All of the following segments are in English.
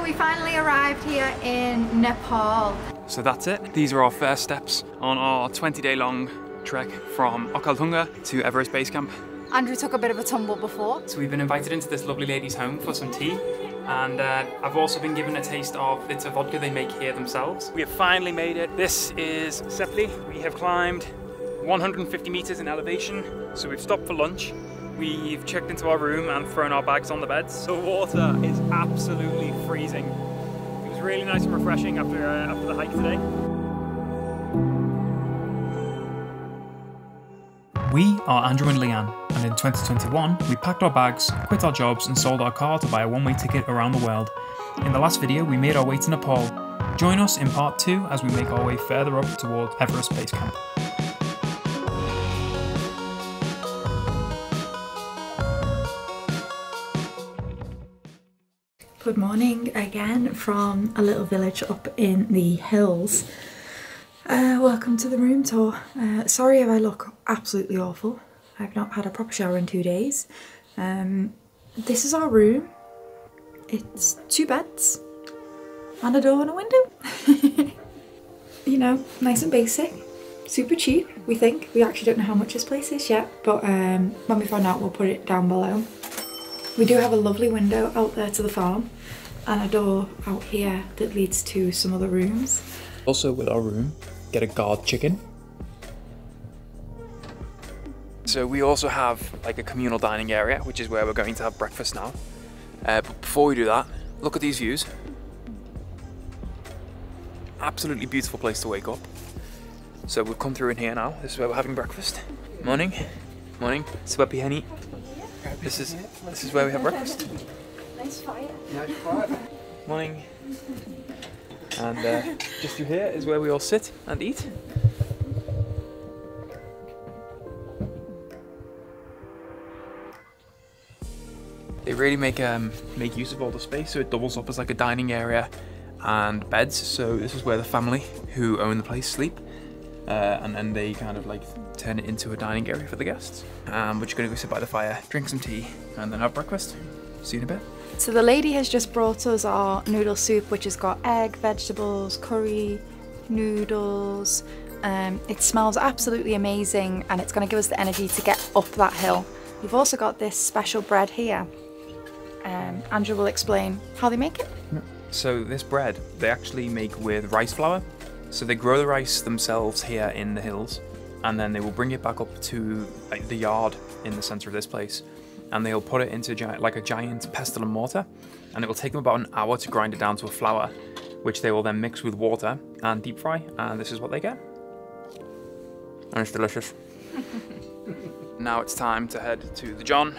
So we finally arrived here in Nepal. So that's it. These are our first steps on our 20 day long trek from Okaldhunga to Everest Base Camp. Andrew took a bit of a tumble before. So we've been invited into this lovely lady's home for some tea and uh, I've also been given a taste of bits of vodka they make here themselves. We have finally made it. This is Sepli. We have climbed 150 meters in elevation. So we've stopped for lunch. We've checked into our room and thrown our bags on the beds. The water is absolutely freezing. It was really nice and refreshing after, uh, after the hike today. We are Andrew and Leanne, and in 2021, we packed our bags, quit our jobs, and sold our car to buy a one way ticket around the world. In the last video, we made our way to Nepal. Join us in part 2 as we make our way further up toward Everest Base Camp. Good morning again from a little village up in the hills. Uh, welcome to the room tour. Uh, sorry if I look absolutely awful. I've not had a proper shower in two days. Um, this is our room. It's two beds and a door and a window. you know, nice and basic. Super cheap, we think. We actually don't know how much this place is yet, but um, when we find out, we'll put it down below. We do have a lovely window out there to the farm and a door out here that leads to some other rooms. Also with our room, get a guard chicken. So we also have like a communal dining area, which is where we're going to have breakfast now. Uh, but before we do that, look at these views. Absolutely beautiful place to wake up. So we've come through in here now. This is where we're having breakfast. Morning. Morning. Swapi Henny. This is this is where we have breakfast. Nice fire. Nice fire. Morning. And uh, just through here is where we all sit and eat. They really make um, make use of all the space, so it doubles up as like a dining area and beds. So this is where the family who own the place sleep, uh, and then they kind of like turn it into a dining area for the guests. Um, we're just gonna go sit by the fire, drink some tea, and then have breakfast. See you in a bit. So the lady has just brought us our noodle soup, which has got egg, vegetables, curry, noodles. Um, it smells absolutely amazing and it's going to give us the energy to get up that hill. We've also got this special bread here. Um, Andrew will explain how they make it. So this bread they actually make with rice flour. So they grow the rice themselves here in the hills, and then they will bring it back up to like, the yard in the center of this place, and they'll put it into gi- like a giant pestle and mortar, and it will take them about an hour to grind it down to a flour, which they will then mix with water and deep fry, and this is what they get. And it's delicious. now it's time to head to the John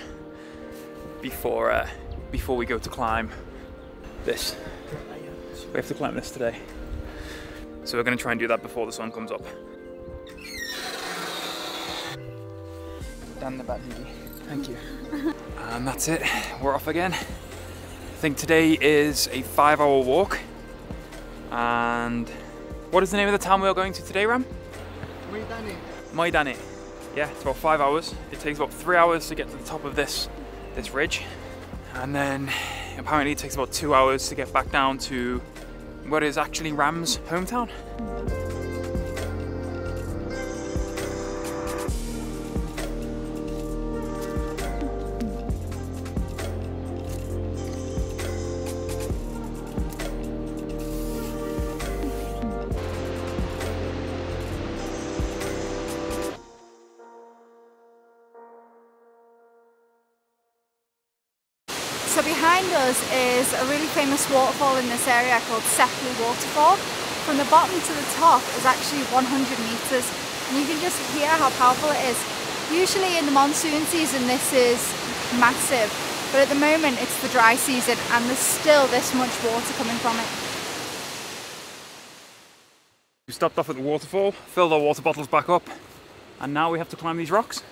before uh, before we go to climb this. We have to climb this today. So we're going to try and do that before the sun comes up. Down the back, Gigi. Thank you. and that's it. We're off again. I think today is a five hour walk. And what is the name of the town we are going to today, Ram? Maidani. Maidani. Yeah, it's about five hours. It takes about three hours to get to the top of this this ridge, and then apparently it takes about two hours to get back down to what is actually Ram's hometown. Behind us is a really famous waterfall in this area called Sepli Waterfall. From the bottom to the top is actually 100 metres and you can just hear how powerful it is. Usually in the monsoon season this is massive but at the moment it's the dry season and there's still this much water coming from it. We stopped off at the waterfall, filled our water bottles back up, and now we have to climb these rocks.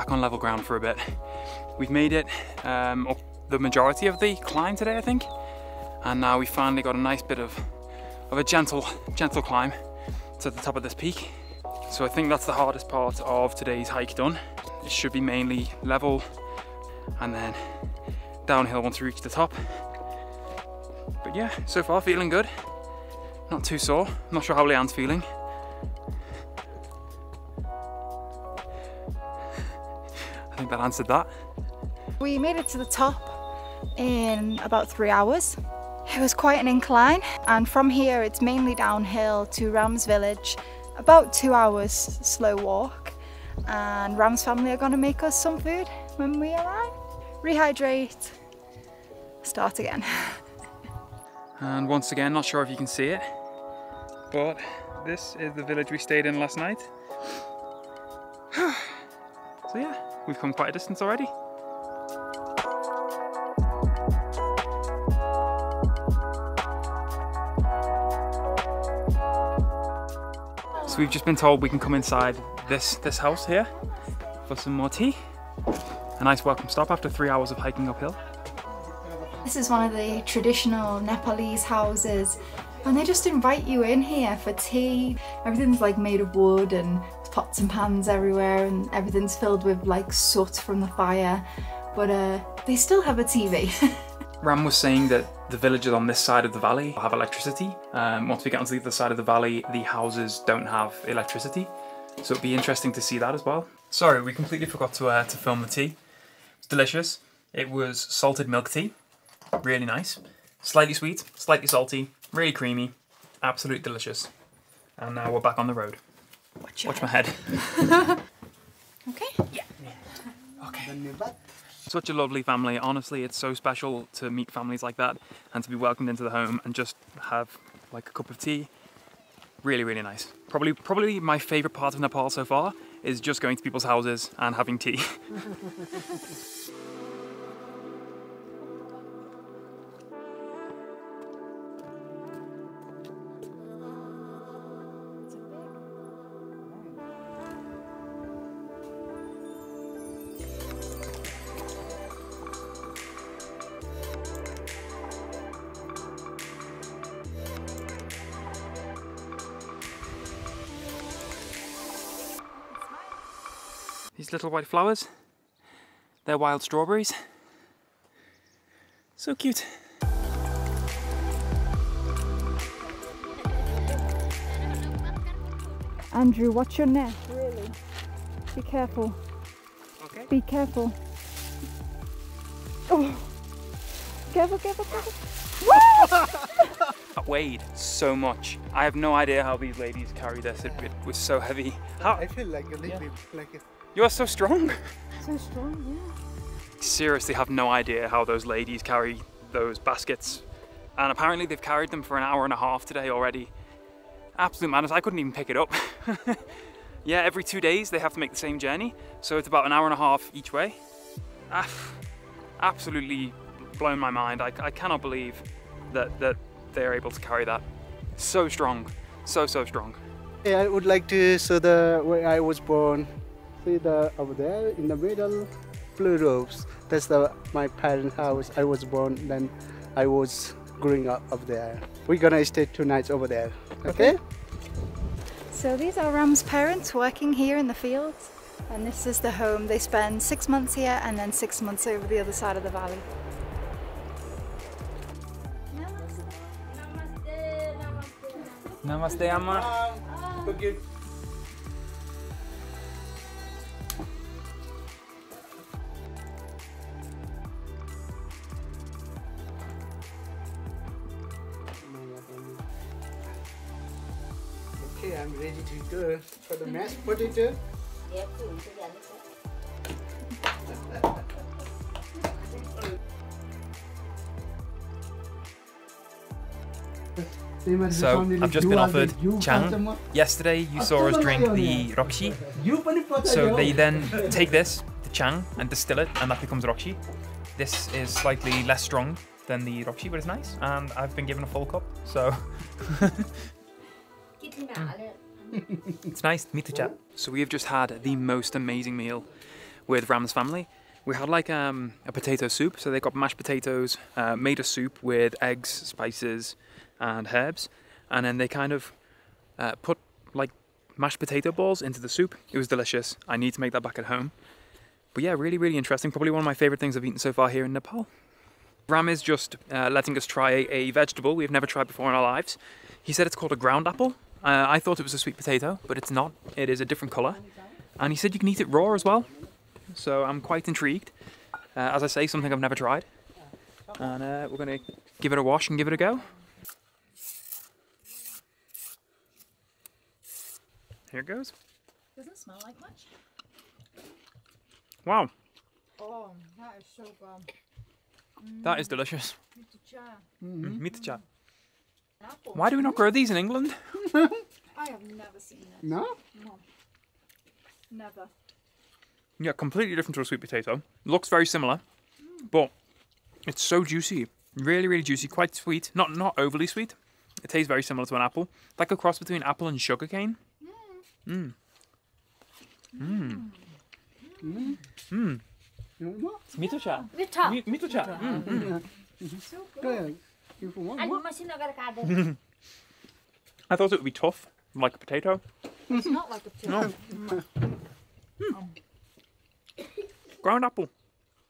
Back on level ground for a bit. We've made it um, up the majority of the climb today, I think. And now we finally got a nice bit of, of a gentle, gentle climb to the top of this peak. So I think that's the hardest part of today's hike done. It should be mainly level and then downhill once we reach the top. But yeah, so far feeling good. Not too sore. Not sure how Leanne's feeling. That answered that. We made it to the top in about three hours. It was quite an incline and from here it's mainly downhill to Rams village, about two hours slow walk and Ram's family are going to make us some food when we arrive. Rehydrate, start again. And once again, not sure if you can see it, but this is the village we stayed in last night. so yeah, we've come quite a distance already. So we've just been told we can come inside this, this house here for some more tea. A nice welcome stop after three hours of hiking uphill. This is one of the traditional Nepalese houses and they just invite you in here for tea. Everything's like made of wood and pots and pans everywhere and everything's filled with like soot from the fire but uh, they still have a TV. Ram was saying that the villages on this side of the valley have electricity. Um, once we get onto the other side of the valley, the houses don't have electricity. So it'd be interesting to see that as well. Sorry, we completely forgot to, uh, to film the tea. It's delicious. It was salted milk tea. Really nice. Slightly sweet, slightly salty, really creamy. Absolute delicious. And now we're back on the road. Watch, Watch my head. Okay. Yeah. Okay. Such a lovely family. Honestly, it's so special to meet families like that and to be welcomed into the home and just have like a cup of tea. Really, really nice. Probably, probably my favorite part of Nepal so far is just going to people's houses and having tea. These little white flowers, they're wild strawberries. So cute. Andrew, watch your neck, really. Be careful. Okay. Be careful. Oh. Careful, careful, careful. That weighed so much. I have no idea how these ladies carry this. It, it was so heavy. How? I feel like a little Yeah. bit like a You are so strong. So strong, yeah. Seriously, have no idea how those ladies carry those baskets. And apparently they've carried them for an hour and a half today already. Absolute madness. I couldn't even pick it up. yeah, every two days they have to make the same journey. So it's about an hour and a half each way. Ah, absolutely blown my mind. I, I cannot believe that, that they're able to carry that. So strong. So, so strong. Yeah, I would like to show the where I was born. See the over there in the middle, blue roofs. That's the my parent house. I was born. Then I was growing up up there. We're gonna stay two nights over there. Okay? So these are Ram's parents working here in the fields, and this is the home. They spend six months here and then six months over the other side of the valley. Namaste, Amma. Okay, ready to go for the mashed potato. So, I've just been offered Chang. Yesterday, you saw us drink the Roxy. So they then take this, the Chang, and distill it, and that becomes Roxy. This is slightly less strong than the Roxy, but it's nice. And I've been given a full cup, so it's nice. Meet the chat. So we have just had the most amazing meal with Ram's family. We had like um, a potato soup, so they got mashed potatoes, uh, made a soup with eggs, spices, and herbs, and then they kind of uh, put like mashed potato balls into the soup. It was delicious. I need to make that back at home. But yeah, really, really interesting. Probably one of my favorite things I've eaten so far here in Nepal. Ram is just uh, letting us try a vegetable we've never tried before in our lives. He said it's called a ground apple. Uh, I thought it was a sweet potato, but it's not. It is a different colour. And he said you can eat it raw as well. So I'm quite intrigued. Uh, as I say, something I've never tried. And uh, we're going to give it a wash and give it a go. Here it goes. Doesn't smell like much. Wow, Oh, that is so good. that is delicious. Mm. Mitcha. Apple. Why do we not grow these in England? I have never seen it. No? Never. Yeah, completely different to a sweet potato. Looks very similar, but it's so juicy. Really, really juicy. Quite sweet. Not not overly sweet. It tastes very similar to an apple. Like a cross between apple and sugarcane. Mmm. Mmm. Mmm. Mm. Mm. You want more? Mitocha. मिठो Mitocha. Mm. mm. Go ahead. I thought it would be tough, like a potato. It's not like a potato. No. Ground apple.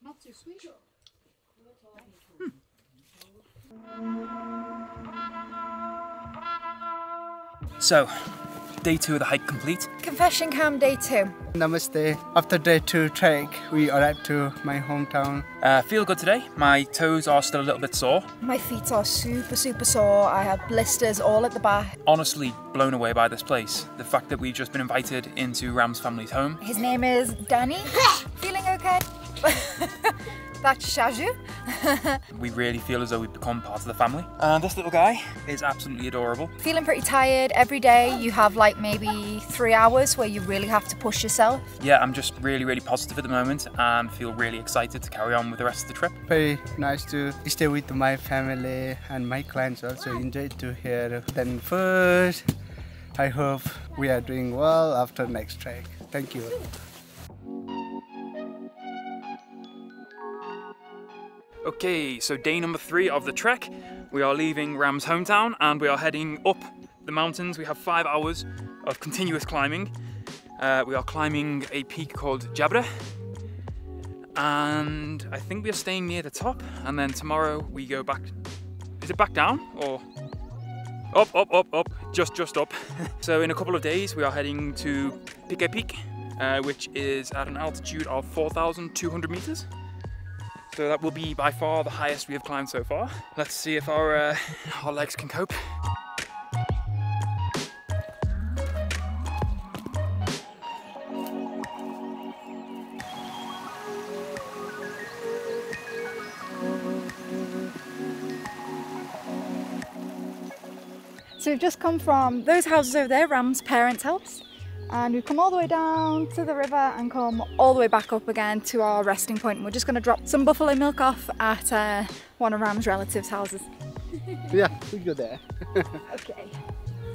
Not too sweet. So, day two of the hike complete. Confession cam day two. Namaste. After day two trek, we arrived to my hometown. Uh, feel good today. My toes are still a little bit sore. My feet are super, super sore. I have blisters all at the back. Honestly, blown away by this place. The fact that we've just been invited into Ram's family's home. His name is Danny. Feeling okay? That's Shaju. We really feel as though we've become part of the family. And this little guy is absolutely adorable. Feeling pretty tired. Every day you have like maybe three hours where you really have to push yourself. Yeah, I'm just really, really positive at the moment and feel really excited to carry on with the rest of the trip. Very nice to stay with my family and my clients also enjoyed to hear. Then first, I hope we are doing well after next trek. Thank you. Okay, so day number three of the trek. We are leaving Ram's hometown and we are heading up the mountains. We have five hours of continuous climbing. Uh, we are climbing a peak called Jabra. And I think we are staying near the top. And then tomorrow we go back. Is it back down or up, up, up, up? Just, just up. so in a couple of days we are heading to Piki Peak, uh, which is at an altitude of 4,200 meters. So that will be by far the highest we have climbed so far. Let's see if our uh, our legs can cope. So we've just come from those houses over there, Ram's parents' house. And we've come all the way down to the river and come all the way back up again to our resting point. And we're just going to drop some buffalo milk off at uh, one of Ram's relatives' houses. Yeah, we go there. Okay.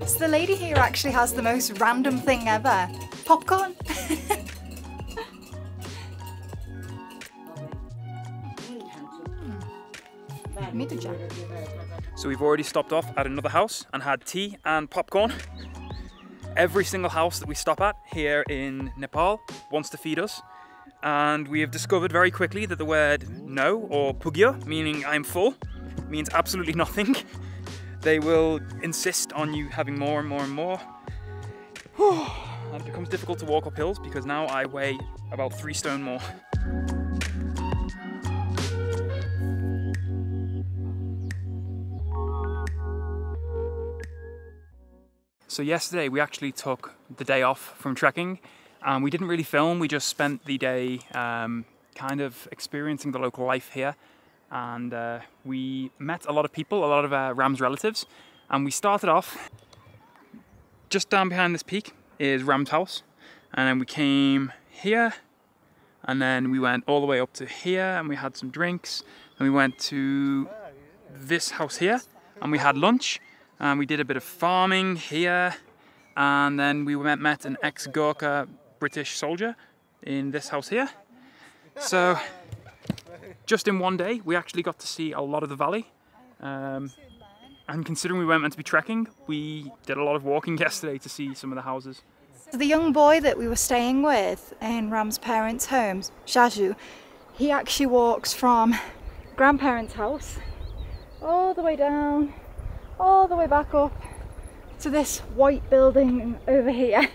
So the lady here actually has the most random thing ever. Popcorn. Me too, Jack. So we've already stopped off at another house and had tea and popcorn. Every single house that we stop at here in Nepal wants to feed us. And we have discovered very quickly that the word no or pugyo, meaning I'm full, means absolutely nothing. They will insist on you having more and more and more. and it becomes difficult to walk up hills because now I weigh about three stone more. So yesterday we actually took the day off from trekking and we didn't really film, we just spent the day um, kind of experiencing the local life here. And uh, we met a lot of people, a lot of uh, Ram's relatives and we started off just down behind this peak is Ram's house. And then we came here and then we went all the way up to here and we had some drinks and we went to this house here and we had lunch and we did a bit of farming here and then we met, met an ex-Gurkha British soldier in this house here So, just in one day, we actually got to see a lot of the valley. Um, and considering we weren't meant to be trekking, we did a lot of walking yesterday to see some of the houses. So the young boy that we were staying with in Ram's parents' home, Shaju, he actually walks from grandparents' house all the way down, all the way back up to this white building over here.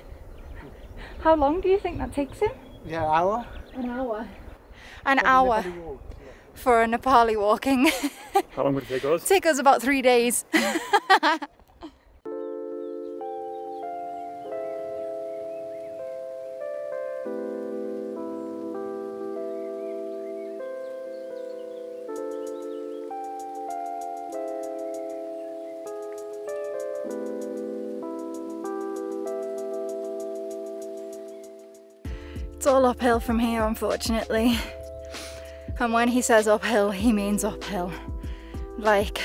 How long do you think that takes him? Yeah, an hour. An hour. An hour for a Nepali walking. How long would it take us? Take us about three days. all uphill from here, unfortunately. And when he says uphill, he means uphill. Like,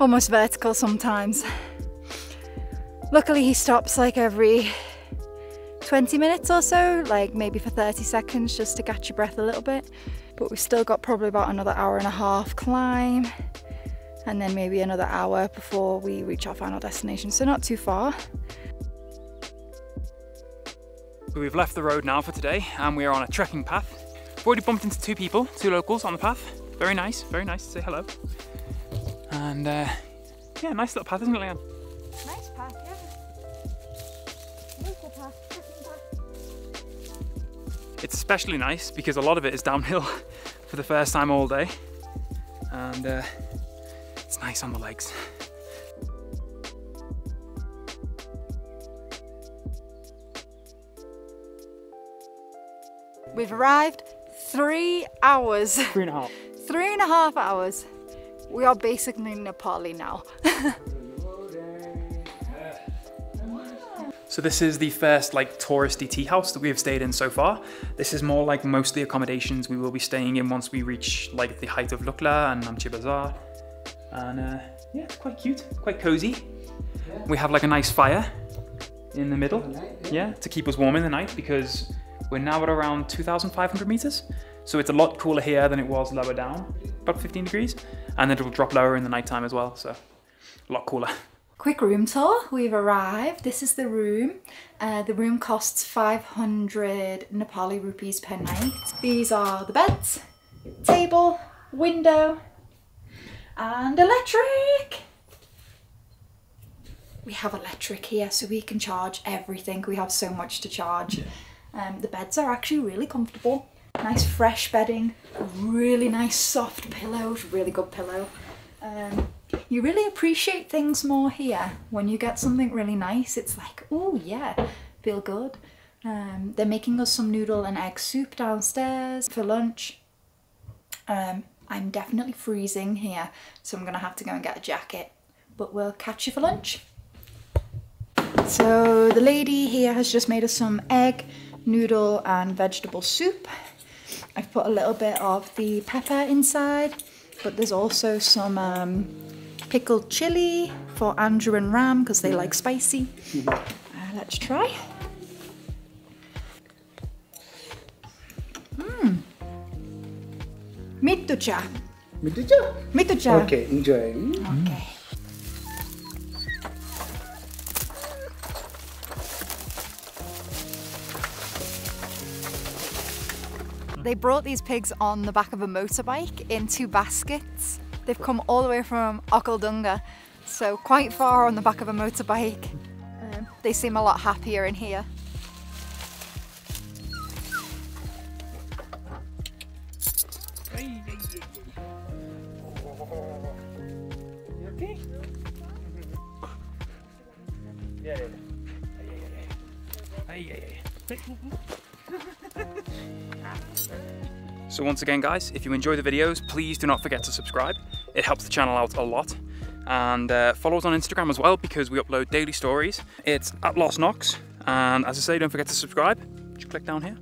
almost vertical sometimes. Luckily, he stops like every 20 minutes or so, like maybe for 30 seconds just to catch your breath a little bit. But we've still got probably about another hour and a half climb, and then maybe another hour before we reach our final destination. So, not too far. We've left the road now for today and we are on a trekking path. We've already bumped into two people, two locals on the path. Very nice, very nice to say hello. And uh, yeah, nice little path, isn't it, Leanne? Nice path, yeah. Local path, It's especially nice because a lot of it is downhill for the first time all day. And uh, it's nice on the legs. We've arrived three hours, Three and a half. three and a half hours. We are basically in Nepali now. So this is the first like touristy tea house that we have stayed in so far. This is more like most of the accommodations we will be staying in once we reach like the height of Lukla and Namche Bazaar. And uh, yeah, it's quite cute, quite cozy. We have like a nice fire in the middle, yeah, to keep us warm in the night because we're now at around 2,500 meters. So it's a lot cooler here than it was lower down, about 15 degrees. And then it'll drop lower in the nighttime as well, so a lot cooler. Quick room tour. We've arrived. This is the room. Uh, the room costs 500 Nepali rupees per night. These are the beds, table, window, and electric. We have electric here, so we can charge everything. We have so much to charge. Um, the beds are actually really comfortable. Nice fresh bedding, really nice soft pillows, really good pillow. Um, you really appreciate things more here when you get something really nice. It's like, oh yeah, feel good. Um, they're making us some noodle and egg soup downstairs for lunch. Um, I'm definitely freezing here, so I'm gonna have to go and get a jacket. But we'll catch you for lunch. So the lady here has just made us some egg, noodle and vegetable soup. I've put a little bit of the pepper inside, but there's also some um, pickled chili for Andrew and Ram because they like spicy. Uh, let's try. Mmm. Mitucha. Mitucha? Mitucha. Okay, enjoy. Okay. They brought these pigs on the back of a motorbike in two baskets. They've come all the way from Okaldhunga, so quite far on the back of a motorbike. Um, they seem a lot happier in here. So once again guys, if you enjoy the videos, please do not forget to subscribe. It helps the channel out a lot. And uh, follow us on Instagram as well because we upload daily stories. It's at Lost Knox. And as I say, don't forget to subscribe. Just click down here.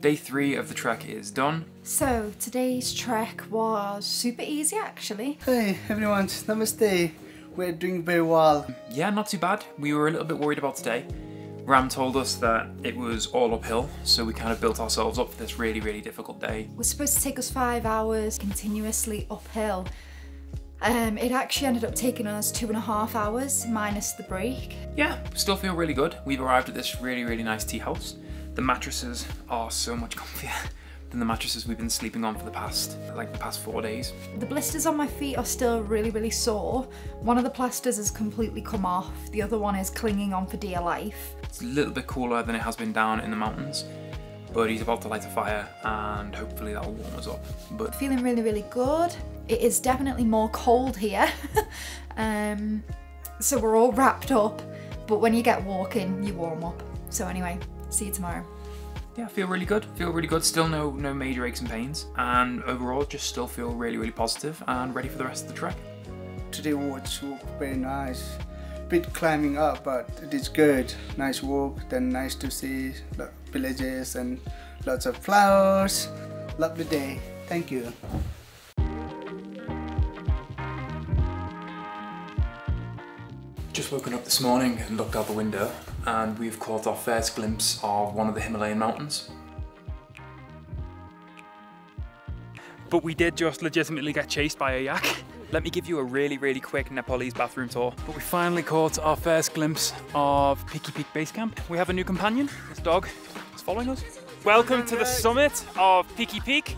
Day three of the trek is done. So today's trek was super easy actually. Hey everyone, namaste. We're doing very well. Yeah, not too bad. We were a little bit worried about today. Ram told us that it was all uphill, so we kind of built ourselves up for this really, really difficult day. It was supposed to take us five hours continuously uphill. Um, it actually ended up taking us two and a half hours minus the break. Yeah, still feel really good. We've arrived at this really, really nice tea house. The mattresses are so much comfier than the mattresses we've been sleeping on for the past, like the past four days. The blisters on my feet are still really, really sore. One of the plasters has completely come off. The other one is clinging on for dear life. It's a little bit cooler than it has been down in the mountains, but he's about to light a fire and hopefully that'll warm us up. But Feeling really, really good. It is definitely more cold here. um, so we're all wrapped up, but when you get walking, you warm up. So anyway, see you tomorrow. Yeah, feel really good. Feel really good. Still no no major aches and pains, and overall just still feel really really positive and ready for the rest of the trek. Today was very nice. Bit climbing up, but it is good. Nice walk, then nice to see villages and lots of flowers. Lovely day. Thank you. Just woken up this morning and looked out the window, and we've caught our first glimpse of one of the Himalayan mountains. But we did just legitimately get chased by a yak. Let me give you a really, really quick Nepalese bathroom tour. But we finally caught our first glimpse of Piki Peak Base Camp. We have a new companion. This dog is following us. Welcome to the summit of Piki Peak.